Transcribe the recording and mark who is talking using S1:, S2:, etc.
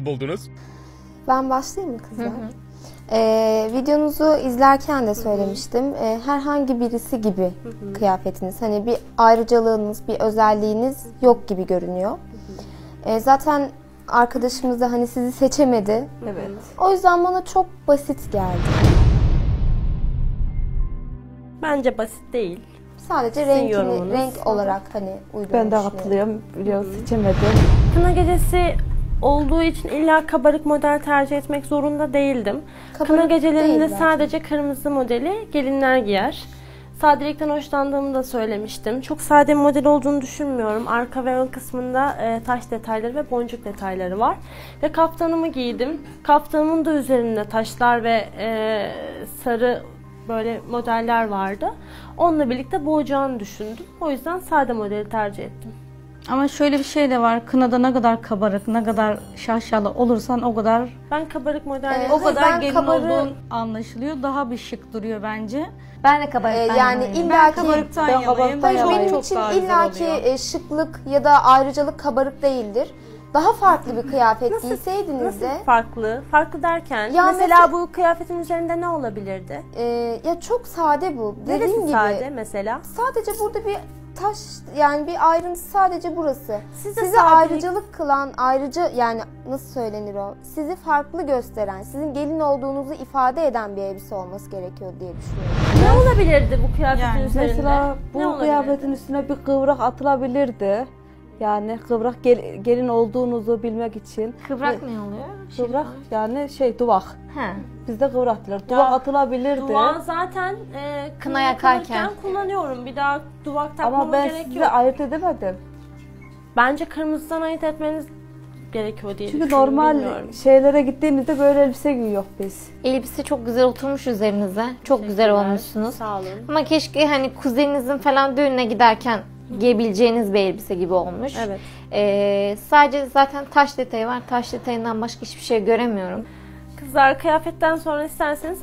S1: buldunuz?
S2: Ben başlayayım mı kızlar? Ee, videonuzu izlerken de söylemiştim. Ee, herhangi birisi gibi kıyafetiniz. Hani bir ayrıcalığınız, bir özelliğiniz yok gibi görünüyor. Ee, zaten arkadaşımız da hani sizi seçemedi.
S3: Evet.
S2: O yüzden bana çok basit geldi.
S3: Bence basit değil.
S2: Sadece
S3: Sizin
S2: renkini,
S3: yorumunuz.
S2: renk olarak hani uyduğunu
S4: Ben de
S2: düşünüyorum.
S4: katılıyorum. Biraz seçemedim.
S3: Kına gecesi olduğu için illa kabarık model tercih etmek zorunda değildim. Kına
S2: Kabarık
S3: gecelerinde
S2: değil
S3: sadece kırmızı modeli gelinler giyer. Sadelikten hoşlandığımı da söylemiştim. Çok sade bir model olduğunu düşünmüyorum. Arka ve ön kısmında e, taş detayları ve boncuk detayları var. Ve kaftanımı giydim. Kaftanımın da üzerinde taşlar ve e, sarı böyle modeller vardı. Onunla birlikte boğacağını düşündüm. O yüzden sade modeli tercih ettim.
S5: Ama şöyle bir şey de var. Kınada ne kadar kabarık, ne kadar şaşalı olursan o kadar
S3: Ben kabarık model
S2: Evet.
S5: o kadar
S2: ben
S5: gelin
S2: kabarığı-
S5: olduğun anlaşılıyor. Daha bir şık duruyor bence.
S6: Ben de kabarıktan
S2: Ee, yani
S6: yanayım.
S2: illaki
S5: Kabarıktan
S4: ben
S5: yanayım.
S4: kabarıktan
S2: Hayır,
S4: yanayım.
S2: benim
S5: çok
S2: için
S5: daha güzel
S2: illaki
S5: oluyor.
S2: e, şıklık ya da ayrıcalık kabarık değildir. Daha farklı bir kıyafet
S3: Nasıl-
S2: giyseydiniz
S3: Nasıl
S2: de
S3: farklı? Farklı derken
S2: Ya
S3: mesela,
S2: mesela-
S3: bu kıyafetin üzerinde ne olabilirdi?
S2: e, ya çok sade bu. Dediğim
S3: Neresi
S2: gibi
S3: sade mesela?
S2: sadece burada bir taş yani bir ayrıntı sadece burası.
S3: Siz de
S2: Sizi
S3: sadelik-
S2: ayrıcalık kılan, ayrıca yani nasıl söylenir o? Sizi farklı gösteren, sizin gelin olduğunuzu ifade eden bir elbise olması gerekiyor diye düşünüyorum.
S3: Ne olabilirdi bu kıyafetin
S5: Yani
S3: üzerinde?
S4: Mesela
S3: Ne
S4: bu
S3: olabilirdi?
S4: kıyafetin üstüne bir kıvrak atılabilirdi. Yani kıvrak gel- gelin olduğunuzu bilmek için.
S6: Kıvrak ne oluyor?
S4: Kıvrak yani şey duvak.
S6: He.
S4: Bizde kıvrak diyorlar. Duvak atılabilirdi.
S3: Duvağı zaten e,
S6: Kına yakarken.
S3: kullanıyorum. Bir daha duvak takmama
S4: Ama ben
S3: gerek
S4: size
S3: yok.
S4: ayırt edemedim.
S3: Bence kırmızıdan ayırt etmeniz gerekiyor diye
S4: Çünkü normal
S3: bilmiyorum.
S4: şeylere gittiğimizde böyle elbise giyiyor biz.
S6: Elbise çok güzel oturmuş üzerinize. Çok güzel olmuşsunuz.
S3: Sağ olun.
S6: Ama keşke hani kuzeninizin falan düğününe giderken giyebileceğiniz bir elbise gibi olmuş.
S3: Evet.
S6: Ee, sadece zaten taş detayı var. Taş detayından başka hiçbir şey göremiyorum.
S3: Kızlar kıyafetten sonra isterseniz